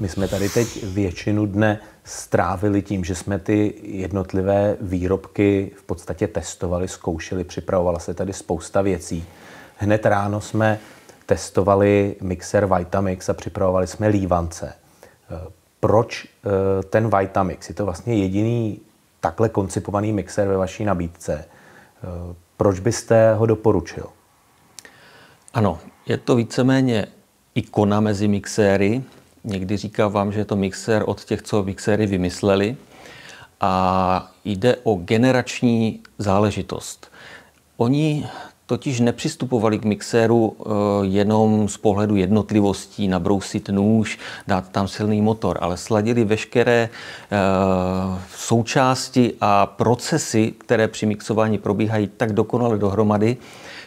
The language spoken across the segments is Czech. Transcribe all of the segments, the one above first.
My jsme tady teď většinu dne strávili tím, že jsme ty jednotlivé výrobky v podstatě testovali, zkoušeli, připravovala se tady spousta věcí. Hned ráno jsme testovali mixer Vitamix a připravovali jsme lívance. Proč eh, ten Vitamix? Je to vlastně jediný takhle koncipovaný mixer ve vaší nabídce. Eh, proč byste ho doporučil? Ano, je to víceméně ikona mezi mixéry. Někdy říkám vám, že je to mixér od těch, co mixéry vymysleli. A jde o generační záležitost. Oni totiž nepřistupovali k mixéru eh, jenom z pohledu jednotlivostí, nabrousit nůž, dát tam silný motor, ale sladili veškeré eh, součásti a procesy, které při mixování probíhají tak dokonale dohromady,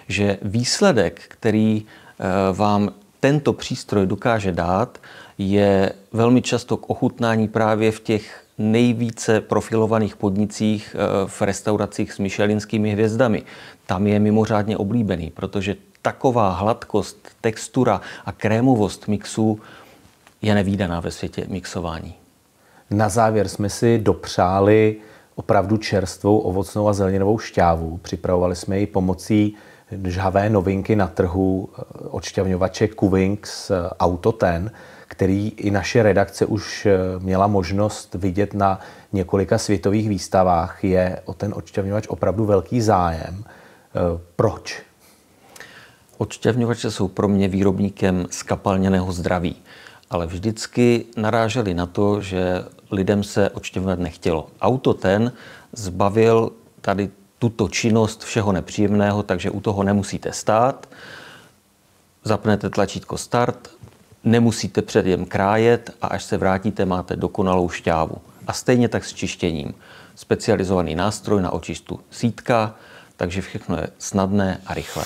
že výsledek, který eh, vám tento přístroj dokáže dát, je velmi často k ochutnání právě v těch nejvíce profilovaných podnicích eh, v restauracích s myšelinskými hvězdami. Tam je mimořádně oblíbený, protože taková hladkost, textura a krémovost mixu je nevýdaná ve světě mixování. Na závěr jsme si dopřáli opravdu čerstvou ovocnou a zeleninovou šťávu. Připravovali jsme ji pomocí žhavé novinky na trhu eh, odšťavňovače Kuvings Auto Ten, který i naše redakce už eh, měla možnost vidět na několika světových výstavách, je o ten odšťavňovač opravdu velký zájem. Eh, proč? Odšťavňovače jsou pro mě výrobníkem skapalněného zdraví, ale vždycky naráželi na to, že lidem se odšťavňovat nechtělo. Auto ten zbavil tady tuto činnost všeho nepříjemného, takže u toho nemusíte stát, zapnete tlačítko start, nemusíte předjem krájet a až se vrátíte, máte dokonalou šťávu. A stejně tak s čištěním. Specializovaný nástroj na očistu sítka, takže všechno je snadné a rychlé.